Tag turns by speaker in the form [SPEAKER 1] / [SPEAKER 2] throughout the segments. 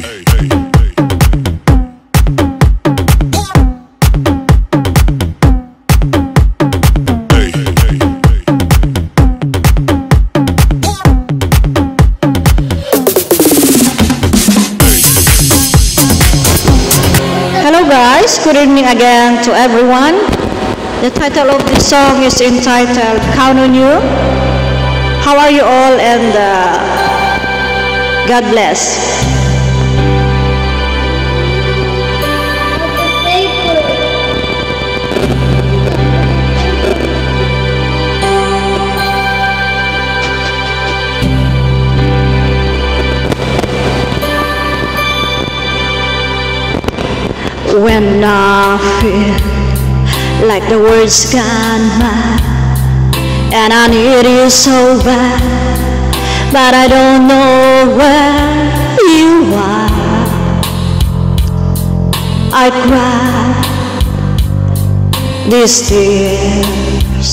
[SPEAKER 1] Hello guys, good evening again to everyone. The title of this song is entitled Count on You. How are you all and uh, God bless. When I feel like the world's gone mad And I need you so bad But I don't know where you are. I cry these tears.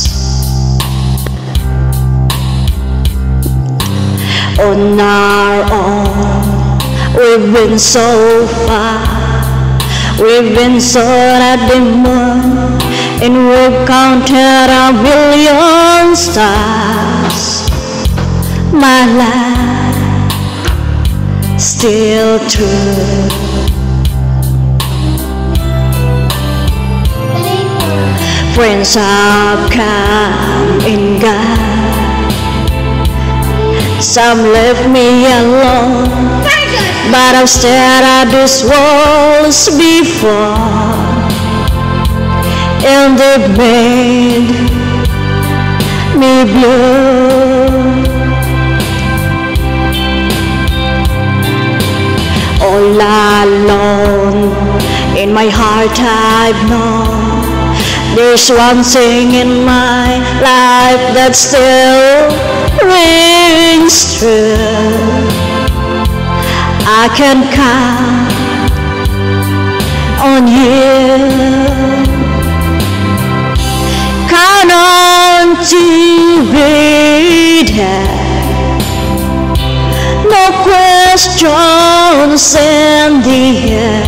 [SPEAKER 1] On our own We've been so far We've been so at the moon and we've counted a million stars. My life still true. Friends have come and gone. Some left me alone. But I've stared at these walls before. And they made me blue. All alone in my heart I've known There's one thing in my life that still rings true I can count on you. Count on to be there. No questions in the air.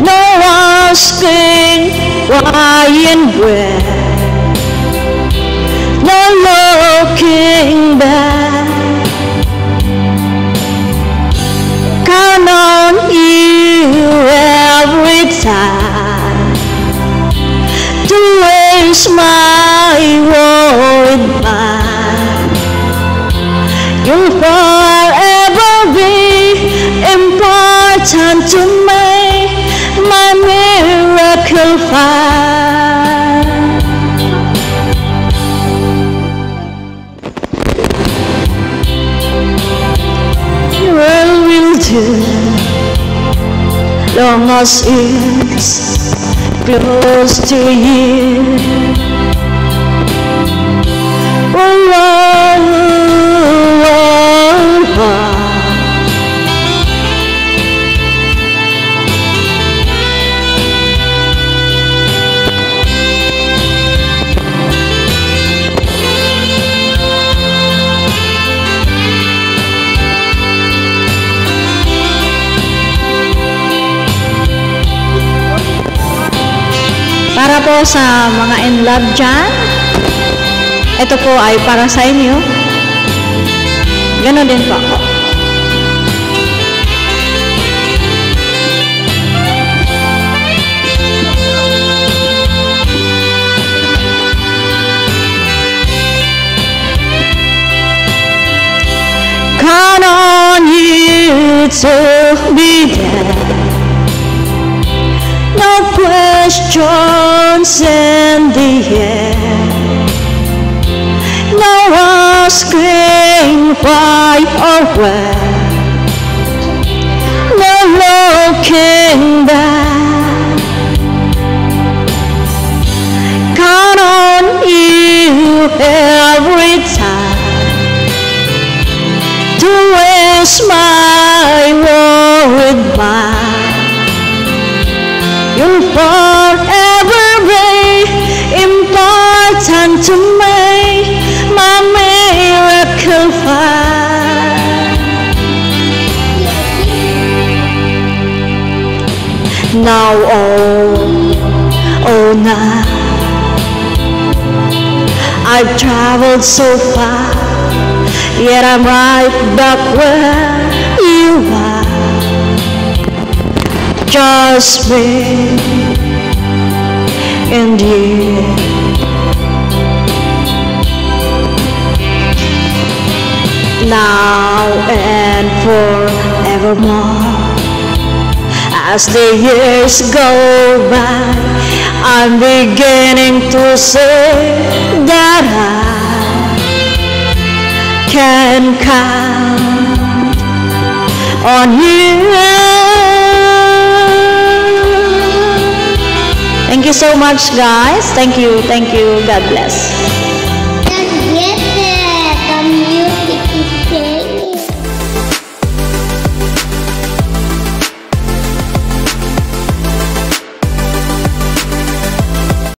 [SPEAKER 1] No asking why and where. Miracle find. Well, will do long as it's close to you. Para po sa mga in love dyan, ito po ay para sa inyo. Ganon din po ako. Count on you to be there. No questions in the air. No asking why oh or where. No looking to make my miracle. Now, oh, oh, now I've traveled so far, yet I'm right back where you are. Just me and you. Now and forevermore. As the years go by, I'm beginning to say that I can count on you. Thank you so much, guys. Thank you, thank you. God bless.